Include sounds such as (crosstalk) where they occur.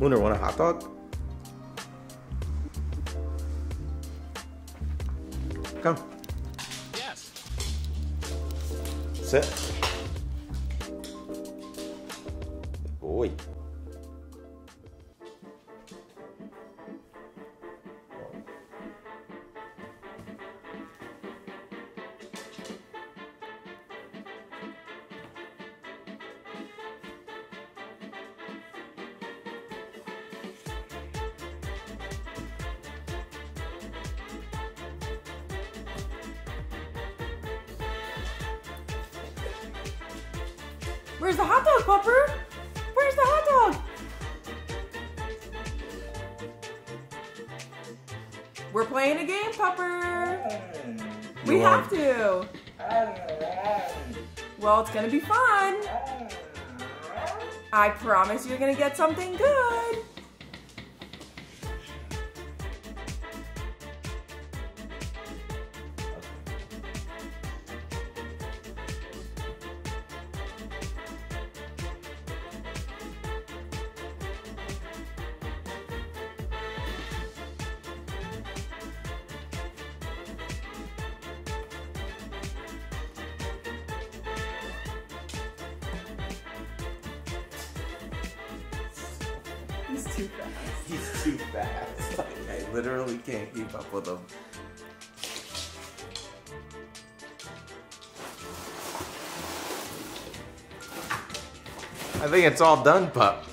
Lunar, want a hot dog? Come. Yes. Sit. Boy. Where's the hot dog, Pupper? Where's the hot dog? We're playing a game, Pupper. We have to. Well, it's gonna be fun. I promise you're gonna get something good. Too fast. He's too fast. Like, (laughs) I literally can't keep up with him. I think it's all done, pup.